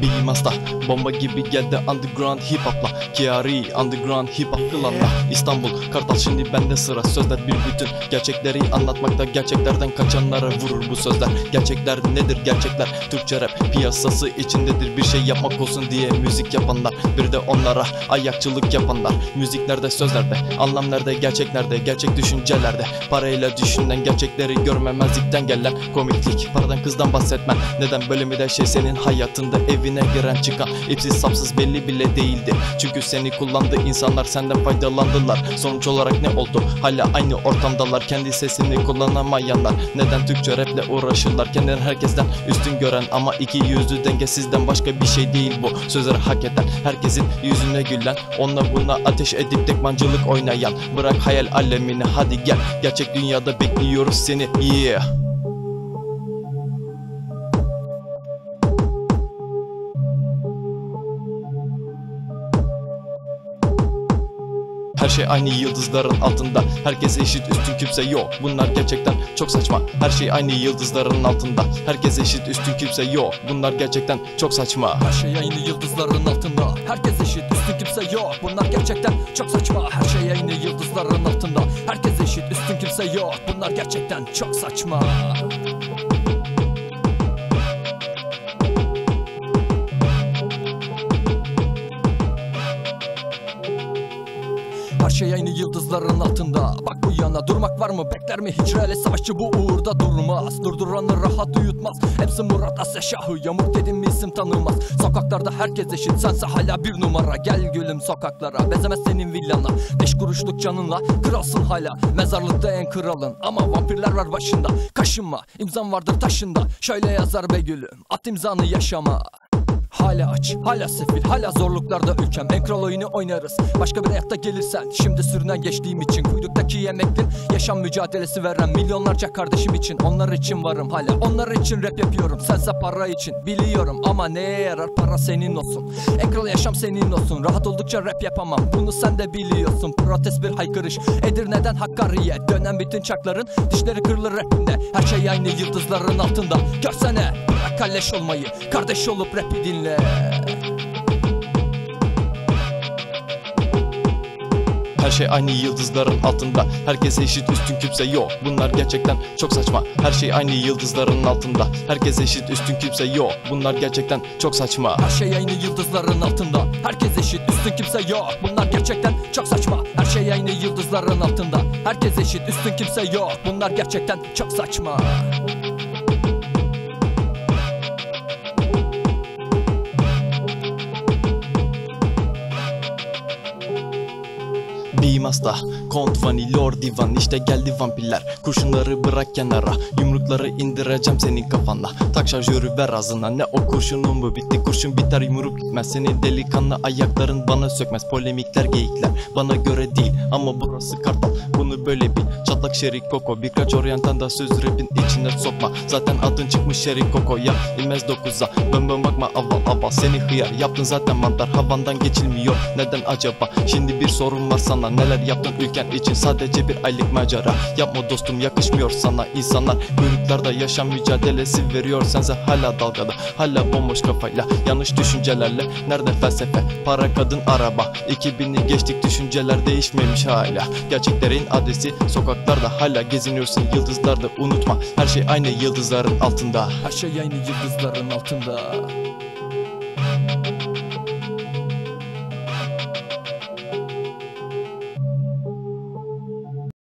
B マスター。Bomba gibi geldi underground hip hopla. Kiari underground hip hop klanla. İstanbul Kartal şimdi bende sıra. Sözler bir bütün. Gerçekleri anlatmakta gerçeklerden kaçanlara vurur bu sözler. Gerçekler nedir? Gerçekler Türkçe rap piyasası içindedir. Bir şey yapmak olsun diye müzik yapanlar. Bir de onlara ayakçılık yapanlar. Müzik nerede? Sözlerde anlam nerede? Gerçek nerede? Gerçek düşüncelerde. Parayla düşünen gerçekleri görmemezlikten gelen komiklik. Paradan kızdan bahsetmem. Neden bölümü de şey senin hayatında evine giren çıkan ipsiz sapsız belli bile değildi. Çünkü seni kullandı insanlar senden faydalandılar. Sonuç olarak ne oldu? Hala aynı ortamdalar kendi sesini kullanamayanlar. Neden Türkçe raple uğraşırlar? Kendini herkesten üstün gören Ama iki yüzlü dengesizden başka bir şey değil bu. Sözleri hak eden herkesin yüzüne gülen Onunla buna ateş edip tekmancılık oynayan. Bırak hayal alemini hadi gel. Gerçek dünyada bekliyoruz seni yeah Her şey aynı yıldızların altında. Herkes eşit üstün kimse yok. Bunlar gerçekten çok saçma. Her şey aynı yıldızların altında. Herkes eşit üstün kimse yok. Bunlar gerçekten çok saçma. Her şey aynı yıldızların altında. Herkes eşit üstün kimse yok. Bunlar gerçekten çok saçma. Her şey aynı yıldızların altında. Herkes eşit üstün kimse yok. Bunlar gerçekten çok saçma şey aynı yıldızların altında. Bak bu yana durmak var mı? Bekler mi? Hicreli savaşçı bu uğurda durmaz. Durduranı rahat uyutmaz. Hepsi Murat Asya Şahı. Yamuk dedim isim tanımaz. Sokaklarda herkes eşit. Sense hala bir numara. Gel gülüm sokaklara. Benzemez senin villana. Beş kuruşluk canınla kralsın hala. Mezarlıkta en kralın. Ama vampirler var başında. Kaşınma. İmzan vardır taşında. Şöyle yazar be gülüm. At imzanı yaşama Hala aç, hala sefil, hala zorluklarda ülkem En kral oyunu oynarız. Başka bir hayatta gelirsen Şimdi sürünen geçtiğim için. Kuyruktaki yemektir Yaşam mücadelesi veren milyonlarca kardeşim için. Onlar için varım hala Onlar için rap yapıyorum. Sense para için Biliyorum ama neye yarar? Para senin olsun. En kral yaşam senin olsun. Rahat oldukça rap yapamam. Bunu sen de biliyorsun. Protest bir haykırış. Edirne'den Hakkari'ye? Dönen bütün çakların Dişleri kırılır rapinde. Her şey aynı yıldızların altında. Görsene Bırak kalleş olmayı. Kardeş olup rapi dinle Her şey aynı yıldızların altında. Herkes eşit üstün kimse yok. Bunlar gerçekten çok saçma. Her şey aynı yıldızların altında. Herkes eşit üstün kimse yok. Bunlar gerçekten çok saçma. Her şey aynı yıldızların altında. Herkes eşit üstün kimse yok. Bunlar gerçekten çok saçma. Her şey aynı yıldızların altında. Herkes eşit üstün kimse yok. Bunlar gerçekten çok saçma 言いました。Kont Vani Lord Divan işte geldi vampirler. Kurşunları bırak kenara. Yumrukları indireceğim senin kafana Tak şarjörü ver ağzına. Ne o kurşunun bu? Bitti Kurşun biter yumruk gitmez. Senin delikanlı ayakların bana sökmez. Polemikler geyikler bana göre değil. Ama burası kartal. Bunu böyle bil. Çatlak Şerik Koko Birkaç oryantan da söz rapin içine sokma. Zaten adın çıkmış Şerik Koko Ya inmez dokuza. Bön bön bakma aval aval Seni hıyar. Yaptın zaten mantar. Havandan geçilmiyor. Neden acaba? Şimdi bir sorun var sana. Neler yaptın? Ülken için sadece bir aylık macera. Yapma dostum yakışmıyor sana insanlar. Kuyruklarda yaşam mücadelesi veriyor Sense hala dalgada. Hala bomboş kafayla Yanlış düşüncelerle. Nerede felsefe? Para kadın araba. 2000'i geçtik düşünceler değişmemiş hala. Gerçeklerin adresi sokaklarda hala geziniyorsun. Yıldızlarda unutma Her şey aynı yıldızların altında. Her şey aynı yıldızların altında